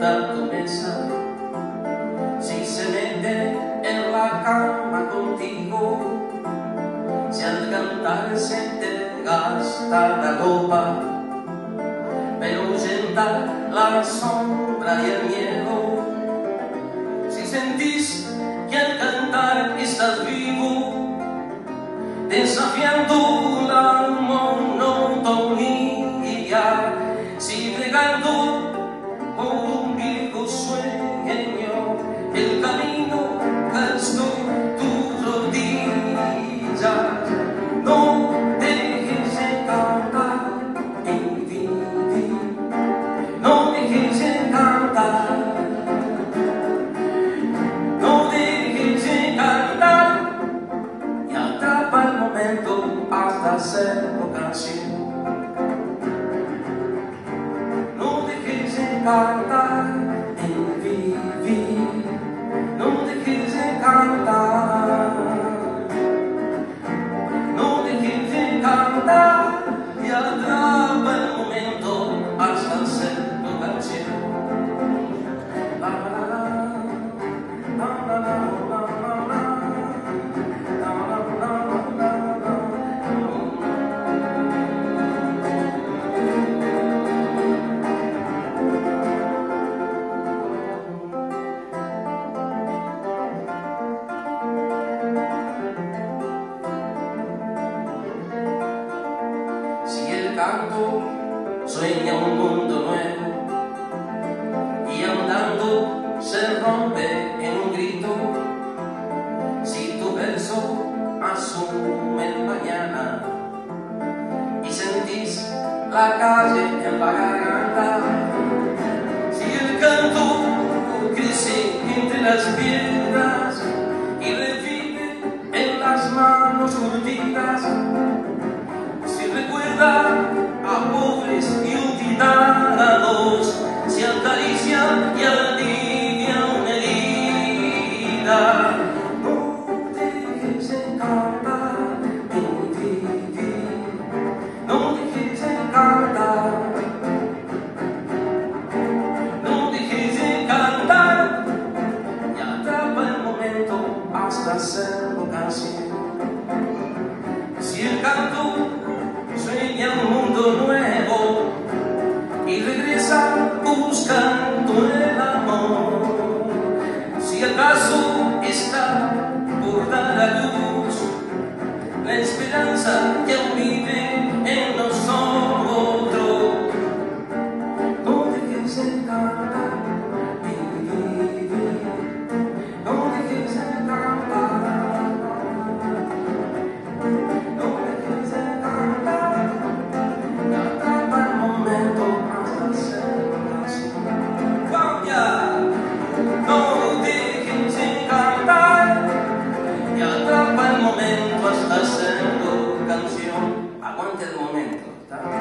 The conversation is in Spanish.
tanto pensar. Si se meten en la cama contigo si al cantar se te gasta la copa pero ahuyenta la sombra y el miedo. Si sentís que al cantar estás vivo desafiando la monotonía si bregando encantar eu vivi, não te quis encantar, não te quis encantar e atrás. Canto sueña un mundo nuevo. Y andando se rompe en un grito, si tu verso asume el mañana y sentís la calle en la garganta, si el canto crece entre las piedras y revive en las manos curtidas, si recuerda a pobres y olvidados, si acaricia y alivia una herida. No dejes de cantar no dejes de cantar, no dejes de cantar y atrapa el momento hasta hacerlo canción. Si el canto está por dar a luz la esperanza que aún vive. del momento. ¿está?